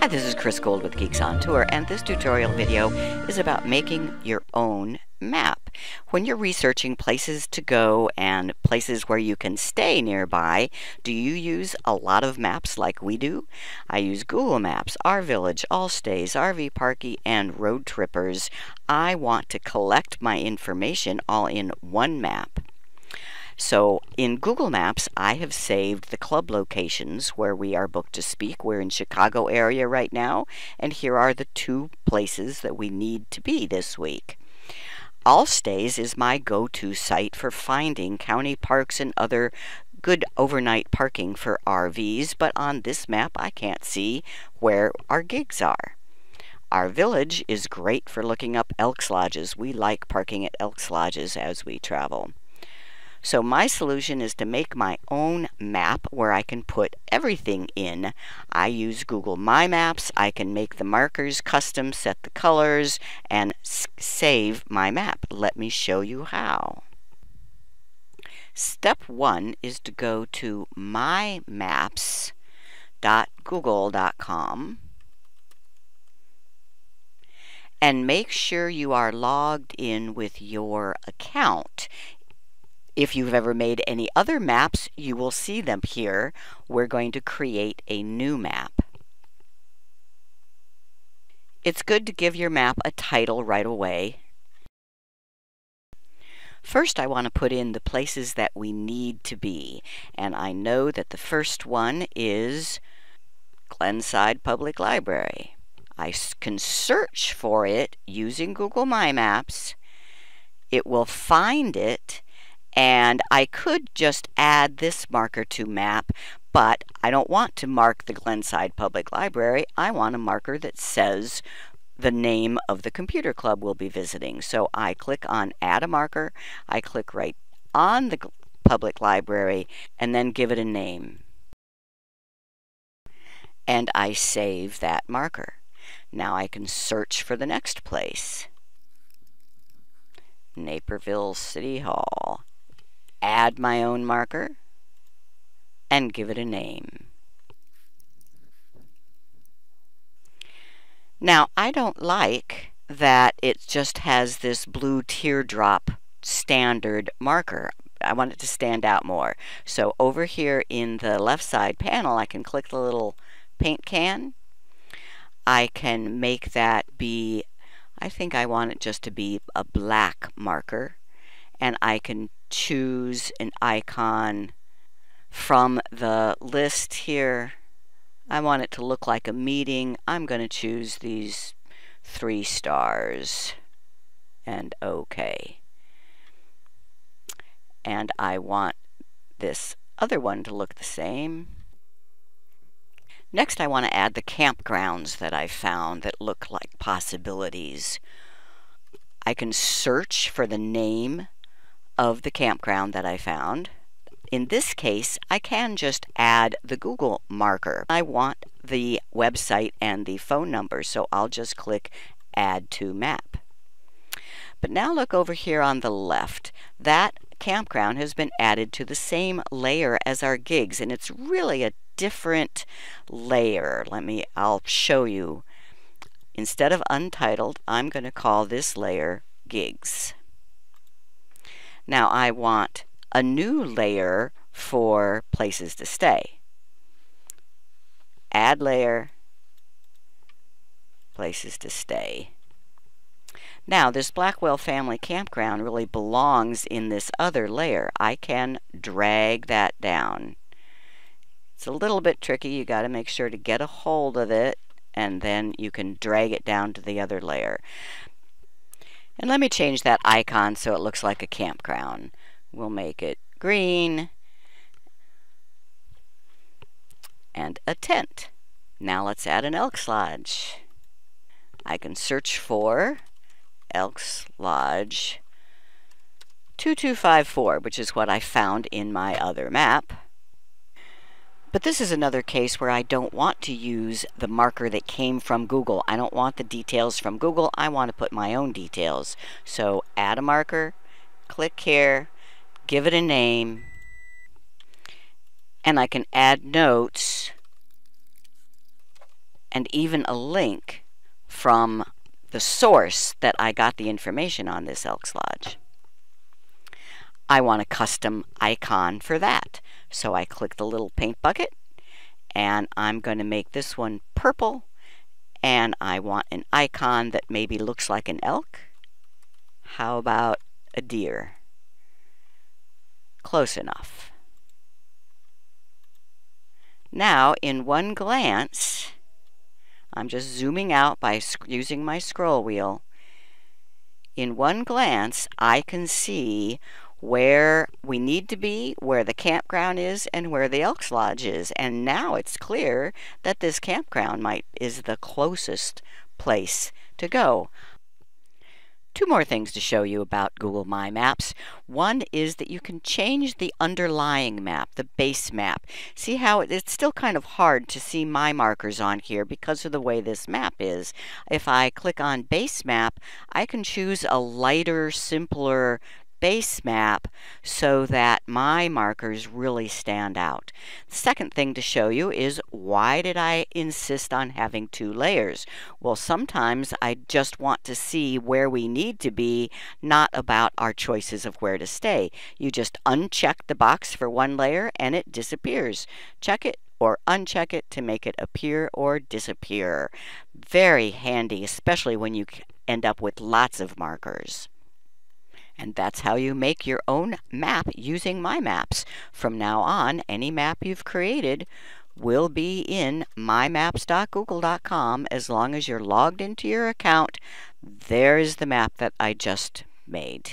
Hi, this is Chris Guld with Geeks on Tour, and this tutorial video is about making your own map. When you're researching places to go and places where you can stay nearby, do you use a lot of maps like we do? I use Google Maps, Our Village, Allstays, RV Parky, and Road Trippers. I want to collect my information all in one map. So in Google Maps, I have saved the club locations where we are booked to speak. We're in Chicago area right now, and here are the two places that we need to be this week. Allstays is my go-to site for finding county parks and other good overnight parking for RVs, but on this map I can't see where our gigs are. Our village is great for looking up Elks Lodges. We like parking at Elks Lodges as we travel. So my solution is to make my own map where I can put everything in. I use Google My Maps. I can make the markers custom, set the colors, and save my map. Let me show you how. Step one is to go to mymaps.google.com and make sure you are logged in with your account. If you've ever made any other maps, you will see them here. We're going to create a new map. It's good to give your map a title right away. First, I want to put in the places that we need to be. And I know that the first one is Glenside Public Library. I can search for it using Google My Maps. It will find it and I could just add this marker to map, but I don't want to mark the Glenside Public Library. I want a marker that says the name of the computer club we'll be visiting. So I click on add a marker. I click right on the public library and then give it a name. And I save that marker. Now I can search for the next place. Naperville City Hall add my own marker, and give it a name. Now, I don't like that it just has this blue teardrop standard marker. I want it to stand out more. So over here in the left side panel, I can click the little paint can. I can make that be, I think I want it just to be a black marker. And I can choose an icon from the list here. I want it to look like a meeting. I'm going to choose these three stars and OK. And I want this other one to look the same. Next, I want to add the campgrounds that I found that look like possibilities. I can search for the name of the campground that I found. In this case, I can just add the Google marker. I want the website and the phone number, so I'll just click Add to Map. But now look over here on the left. That campground has been added to the same layer as our gigs, and it's really a different layer. Let me, I'll show you. Instead of untitled, I'm going to call this layer gigs. Now I want a new layer for places to stay. Add layer, places to stay. Now, this Blackwell family campground really belongs in this other layer. I can drag that down. It's a little bit tricky. You got to make sure to get a hold of it, and then you can drag it down to the other layer. And let me change that icon so it looks like a campground. We'll make it green and a tent. Now let's add an Elks Lodge. I can search for Elks Lodge 2254, which is what I found in my other map. But this is another case where I don't want to use the marker that came from Google. I don't want the details from Google. I want to put my own details. So add a marker, click here, give it a name, and I can add notes and even a link from the source that I got the information on this Elks Lodge. I want a custom icon for that. So I click the little paint bucket and I'm going to make this one purple and I want an icon that maybe looks like an elk. How about a deer? Close enough. Now, in one glance, I'm just zooming out by using my scroll wheel. In one glance, I can see where we need to be, where the campground is, and where the Elks Lodge is. And now it's clear that this campground might is the closest place to go. Two more things to show you about Google My Maps. One is that you can change the underlying map, the base map. See how it's still kind of hard to see my markers on here because of the way this map is. If I click on base map, I can choose a lighter, simpler base map so that my markers really stand out. The second thing to show you is why did I insist on having two layers? Well, sometimes I just want to see where we need to be, not about our choices of where to stay. You just uncheck the box for one layer and it disappears. Check it or uncheck it to make it appear or disappear. Very handy, especially when you end up with lots of markers. And that's how you make your own map using My Maps. From now on, any map you've created will be in mymaps.google.com as long as you're logged into your account. There's the map that I just made.